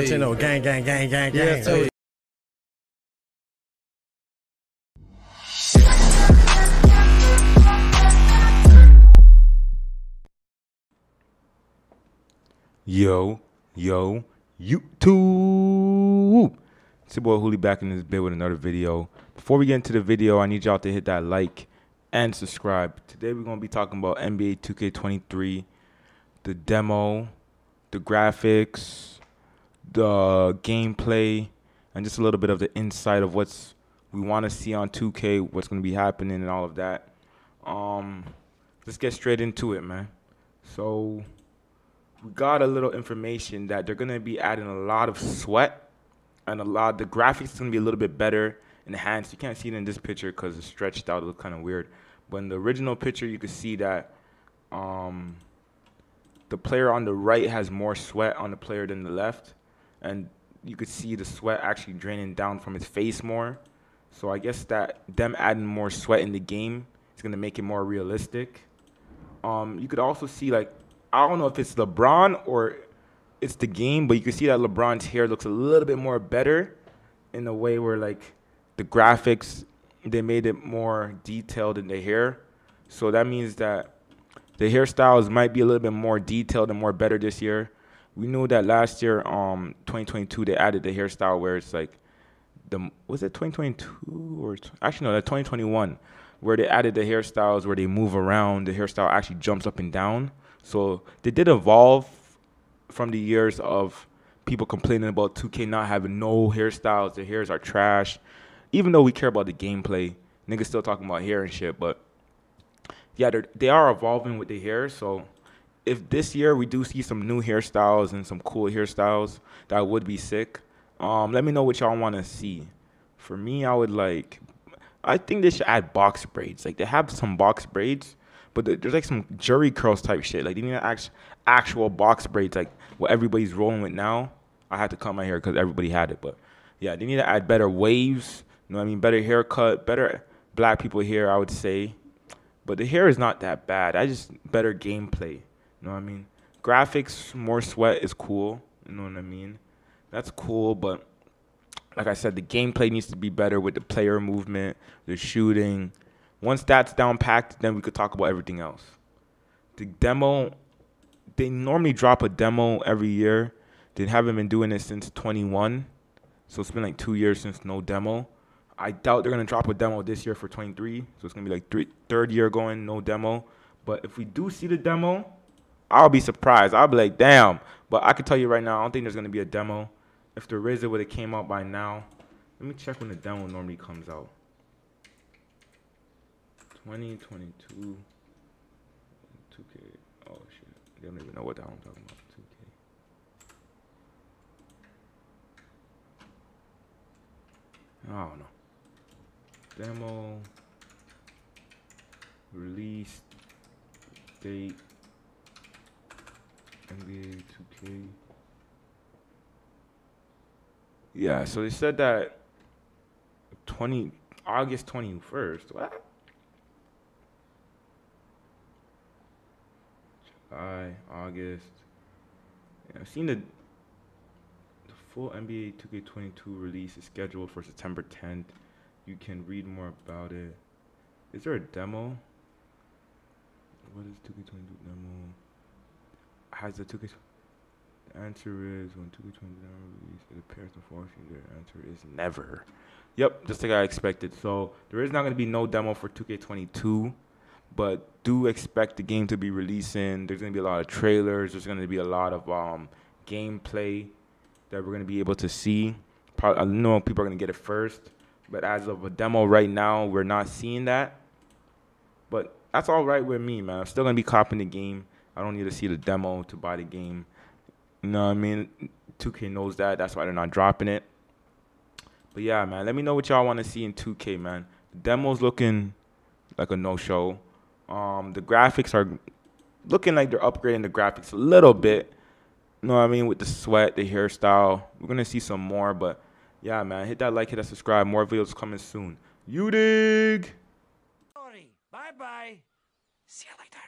You know, gang, gang, gang, gang, Yeah, gang. so Yo, yo, YouTube. It's your boy Huli back in this bit with another video. Before we get into the video, I need y'all to hit that like and subscribe. Today we're gonna be talking about NBA 2K23, the demo, the graphics, the gameplay, and just a little bit of the insight of what's we want to see on 2K, what's gonna be happening, and all of that. Um, let's get straight into it, man. So we got a little information that they're gonna be adding a lot of sweat and a lot. The graphics is gonna be a little bit better enhanced. You can't see it in this picture because it's stretched out. It looks kind of weird. But in the original picture, you could see that um, the player on the right has more sweat on the player than the left, and you could see the sweat actually draining down from his face more. So I guess that them adding more sweat in the game is gonna make it more realistic. Um, you could also see like I don't know if it's LeBron or it's the game, but you can see that LeBron's hair looks a little bit more better in a way where like the graphics they made it more detailed in the hair. So that means that the hairstyles might be a little bit more detailed and more better this year. We knew that last year, um, 2022, they added the hairstyle where it's like the was it 2022 or actually no, that 2021 where they added the hairstyles where they move around. The hairstyle actually jumps up and down. So they did evolve from the years of people complaining about 2K not having no hairstyles. The hairs are trash. Even though we care about the gameplay, niggas still talking about hair and shit. But yeah, they are evolving with the hair. So if this year we do see some new hairstyles and some cool hairstyles, that would be sick. Um, let me know what y'all want to see. For me, I would like. I think they should add box braids. Like they have some box braids, but there's like some jheri curls type shit. Like they need act- actual box braids, like what everybody's rolling with now. I had to cut my hair because everybody had it, but yeah, they need to add better waves. You know what I mean? Better haircut, better black people hair. I would say, but the hair is not that bad. I just better gameplay. You know what I mean? Graphics, more sweat is cool. You know what I mean? That's cool, but like I said, the gameplay needs to be better with the player movement, the shooting. Once that's down packed, then we could talk about everything else. The demo, they normally drop a demo every year. They haven't been doing it since 21, so it's been like two years since no demo. I doubt they're gonna drop a demo this year for 23, so it's gonna be like three, third year going no demo. But if we do see the demo, I'll be surprised. I'll be like, damn. But I can tell you right now, I don't think there's gonna be a demo. If the RZA would have came out by now, let me check when the demo normally comes out. 2022, 2K. Oh shit, they don't even know what the hell I'm talking about. 2K. I don't know. Demo release date NBA 2K. Yeah, so they said that 20 August 21st. What? July, August. Yeah, I've seen the the full NBA 2K22 release is scheduled for September 10th. You can read more about it. Is there a demo? What is 2K22 demo? Has the 2K the answer is when 2K20 release, it appears unfortunately the answer is never. Yep, just like I expected. So there is not going to be no demo for 2K22, but do expect the game to be releasing. There's going to be a lot of trailers. There's going to be a lot of um, gameplay that we're going to be able to see. Probably, I know people are going to get it first, but as of a demo right now, we're not seeing that. But that's all right with me, man. I'm still going to be copying the game. I don't need to see the demo to buy the game. You know what I mean? 2K knows that. That's why they're not dropping it. But yeah, man, let me know what y'all want to see in 2K, man. The demo's looking like a no-show. Um, the graphics are looking like they're upgrading the graphics a little bit. You know what I mean? With the sweat, the hairstyle. We're gonna see some more, but yeah, man, hit that like, hit that subscribe. More videos coming soon. You dig? Bye bye. See you later.